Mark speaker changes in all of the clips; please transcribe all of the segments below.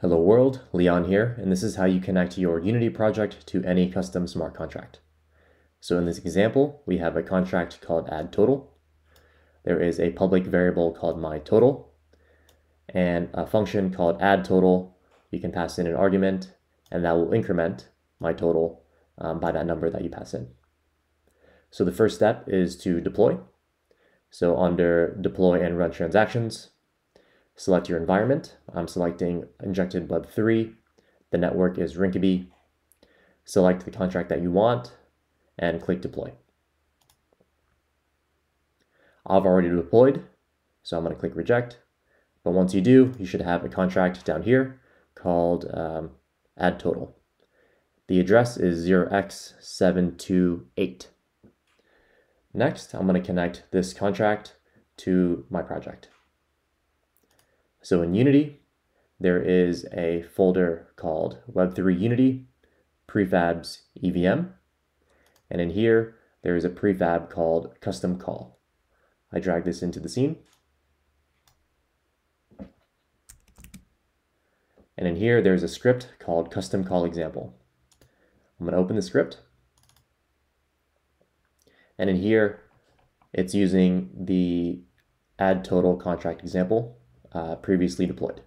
Speaker 1: Hello world, Leon here, and this is how you connect your Unity project to any custom smart contract. So in this example, we have a contract called add total. There is a public variable called my total and a function called add total. You can pass in an argument and that will increment my total um, by that number that you pass in. So the first step is to deploy. So under deploy and run transactions, Select your environment. I'm selecting Injected Web 3. The network is Rinkeby. Select the contract that you want and click Deploy. I've already deployed, so I'm going to click Reject. But once you do, you should have a contract down here called um, Add Total. The address is 0x728. Next, I'm going to connect this contract to my project. So in Unity, there is a folder called Web3 Unity Prefabs EVM. And in here, there is a prefab called Custom Call. I drag this into the scene. And in here, there's a script called Custom Call Example. I'm going to open the script. And in here, it's using the add total contract example uh, previously deployed.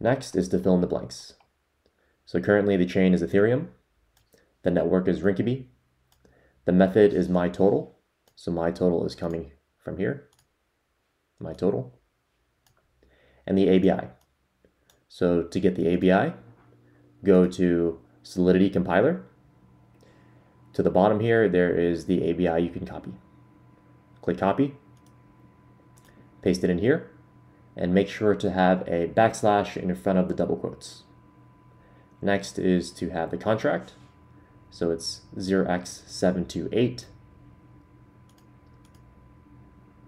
Speaker 1: Next is to fill in the blanks. So currently the chain is Ethereum, the network is Rinkeby, the method is my total, so my total is coming from here, my total, and the ABI. So to get the ABI, go to Solidity Compiler. To the bottom here, there is the ABI you can copy. Click copy, paste it in here, and make sure to have a backslash in front of the double quotes. Next is to have the contract. So it's 0x728,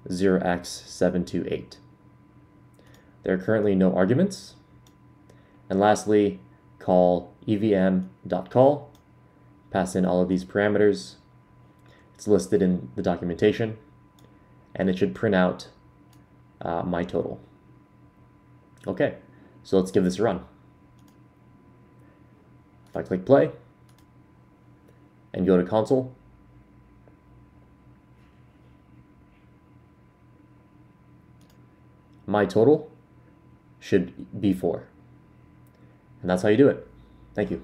Speaker 1: 0x728. There are currently no arguments. And lastly, call evm.call, pass in all of these parameters. It's listed in the documentation, and it should print out uh, my total. Okay, so let's give this a run. If I click play and go to console, my total should be 4. And that's how you do it. Thank you.